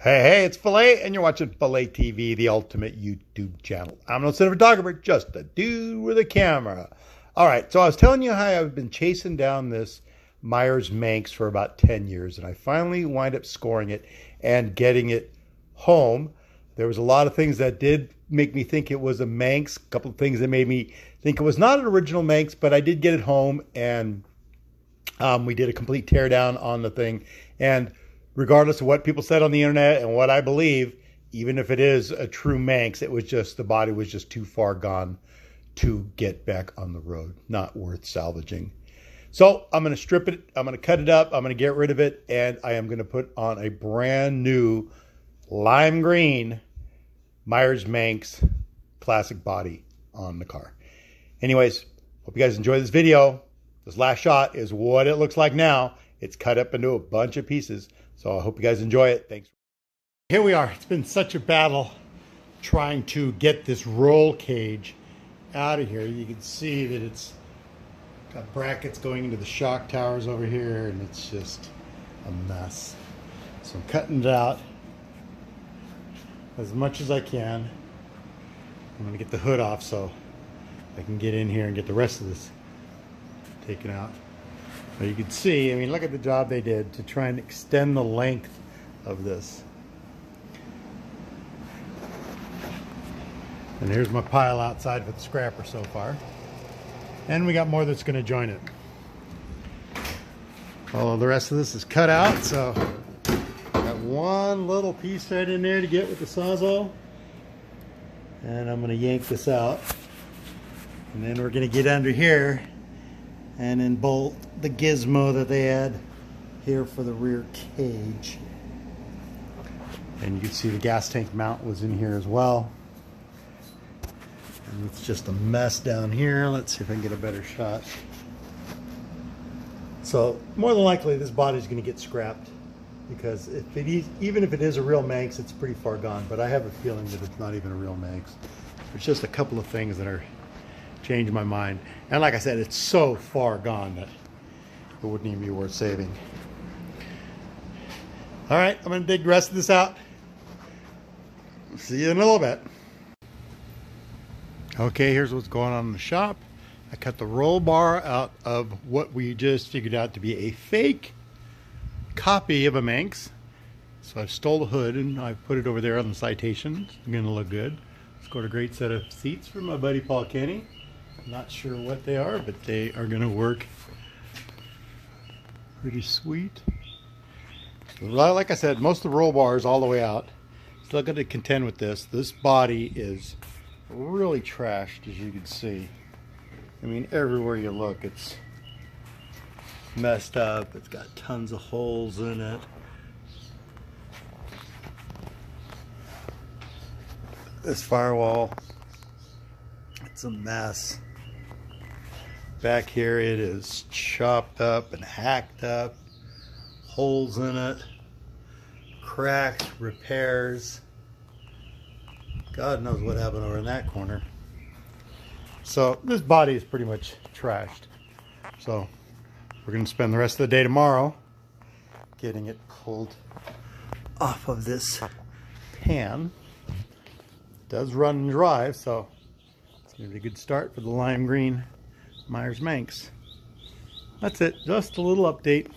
Hey, hey, it's Phila, and you're watching Phila TV, the ultimate YouTube channel. I'm no cinematographer, just a dude with a camera. All right, so I was telling you how I've been chasing down this Meyers Manx for about 10 years, and I finally wind up scoring it and getting it home. There was a lot of things that did make me think it was a Manx, a couple of things that made me think it was not an original Manx, but I did get it home, and um, we did a complete teardown on the thing. And regardless of what people said on the internet and what I believe, even if it is a true Manx, it was just the body was just too far gone to get back on the road. Not worth salvaging. So I'm going to strip it. I'm going to cut it up. I'm going to get rid of it. And I am going to put on a brand new lime green Meyers Manx classic body on the car. Anyways, hope you guys enjoy this video. This last shot is what it looks like now. It's cut up into a bunch of pieces. So I hope you guys enjoy it. Thanks. Here we are. It's been such a battle trying to get this roll cage out of here. You can see that it's got brackets going into the shock towers over here and it's just a mess. So I'm cutting it out as much as I can. I'm to get the hood off so I can get in here and get the rest of this taken out. You can see, I mean, look at the job they did to try and extend the length of this. And here's my pile outside with the scrapper so far. And we got more that's going to join it. Of the rest of this is cut out, so got one little piece right in there to get with the Sawzall. And I'm going to yank this out. And then we're going to get under here and then bolt the gizmo that they had here for the rear cage. And you can see the gas tank mount was in here as well. And it's just a mess down here. Let's see if I can get a better shot. So more than likely this body is going to get scrapped because if it is, even if it is a real Manx, it's pretty far gone. But I have a feeling that it's not even a real Manx. There's just a couple of things that are changed my mind. And like I said, it's so far gone that it wouldn't even be worth saving. All right, I'm gonna dig the rest of this out. See you in a little bit. Okay, here's what's going on in the shop. I cut the roll bar out of what we just figured out to be a fake copy of a Manx. So I stole the hood and I put it over there on the citation. It's gonna look good. Scored a great set of seats from my buddy Paul Kenny. Not sure what they are, but they are going to work pretty sweet. Like I said, most of the roll bar is all the way out. Still going to contend with this. This body is really trashed, as you can see. I mean, everywhere you look, it's messed up. It's got tons of holes in it. This firewall, it's a mess. Back here it is chopped up and hacked up, holes in it, cracks, repairs. God knows what happened over in that corner. So this body is pretty much trashed. So we're going to spend the rest of the day tomorrow getting it pulled off of this pan. It does run and drive, so it's going to be a good start for the lime green Meyers Manx. That's it, just a little update.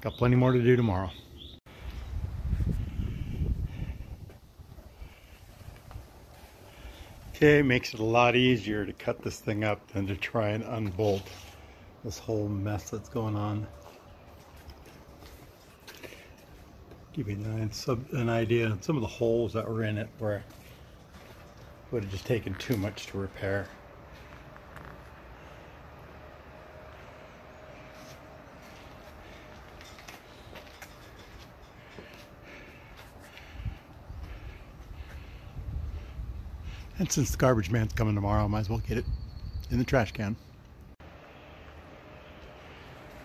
Got plenty more to do tomorrow. Okay, makes it a lot easier to cut this thing up than to try and unbolt this whole mess that's going on. Give you an, idea some of the holes that were in it where would have just taken too much to repair. And since the garbage man's coming tomorrow, I might as well get it in the trash can.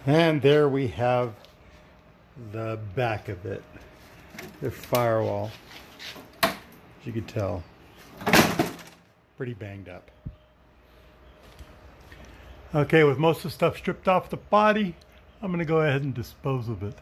And there we have the back of it. The firewall. As you can tell, pretty banged up. Okay, with most of the stuff stripped off the body, I'm going to go ahead and dispose of it.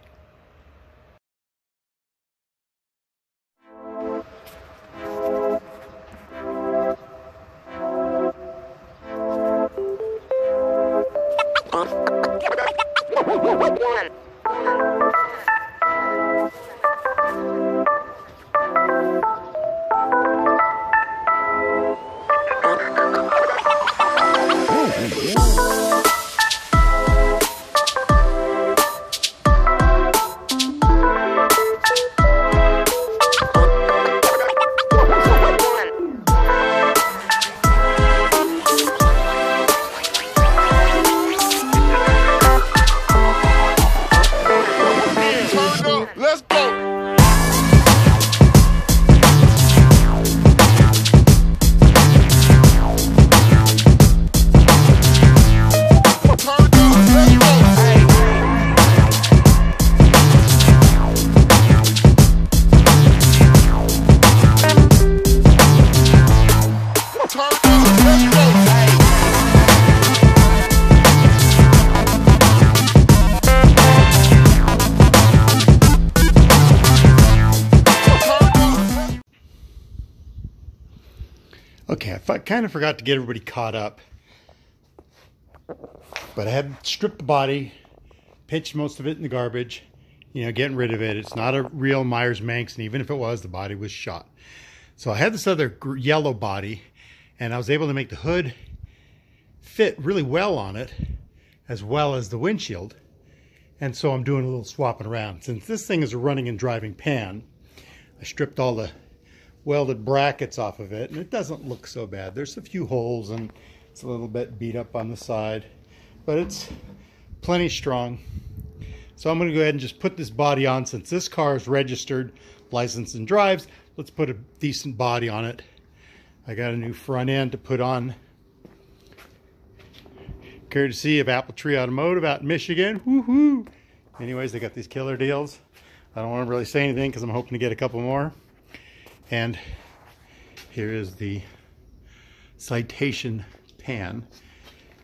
Okay, I kind of forgot to get everybody caught up. But I had stripped the body, pitched most of it in the garbage, you know, getting rid of it. It's not a real Meyers Manx, and even if it was, the body was shot. So I had this other yellow body, and I was able to make the hood fit really well on it, as well as the windshield. And so I'm doing a little swapping around. Since this thing is a running and driving pan, I stripped all the welded brackets off of it and it doesn't look so bad. There's a few holes and it's a little bit beat up on the side, but it's plenty strong. So I'm going to go ahead and just put this body on since this car is registered, licensed and drives. Let's put a decent body on it. I got a new front end to put on. Courtesy of Apple Tree Automotive out in Michigan. Woohoo! Anyways, they got these killer deals. I don't want to really say anything because I'm hoping to get a couple more. And here is the citation pan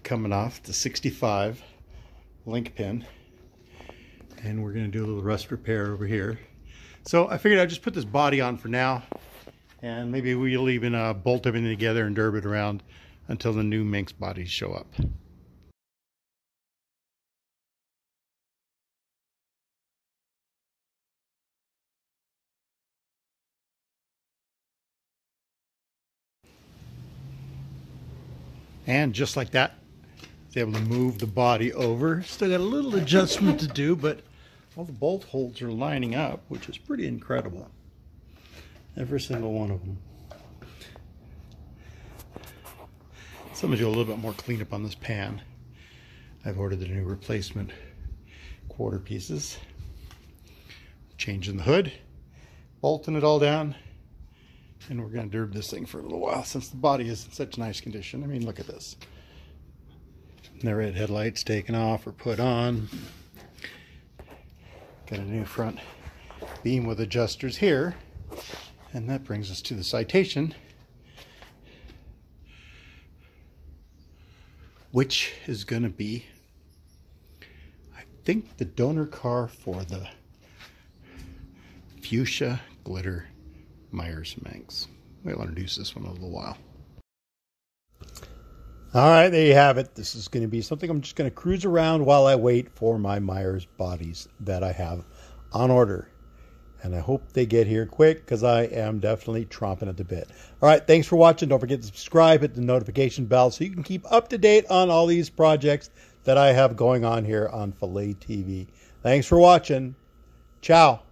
coming off the 65 link pin. And we're going to do a little rust repair over here. So I figured I'd just put this body on for now. And maybe we'll even uh, bolt everything together and derb it around until the new Manx bodies show up. And just like that, it's able to move the body over. Still got a little adjustment to do, but all the bolt holes are lining up, which is pretty incredible. Every single one of them. So I'm to do a little bit more cleanup on this pan. I've ordered the new replacement quarter pieces. Changing the hood, bolting it all down, and we're going to derb this thing for a little while since the body is in such nice condition. I mean, look at this. The red headlights taken off or put on. Got a new front beam with adjusters here. And that brings us to the citation, which is going to be, I think, the donor car for the Fuchsia Glitter Meyers Manx. We'll introduce this one in a little while. All right, there you have it. This is going to be something I'm just going to cruise around while I wait for my Meyers bodies that I have on order. And I hope they get here quick because I am definitely tromping at the bit. All right, thanks for watching. Don't forget to subscribe, hit the notification bell so you can keep up to date on all these projects that I have going on here on Phila TV. Thanks for watching. Ciao.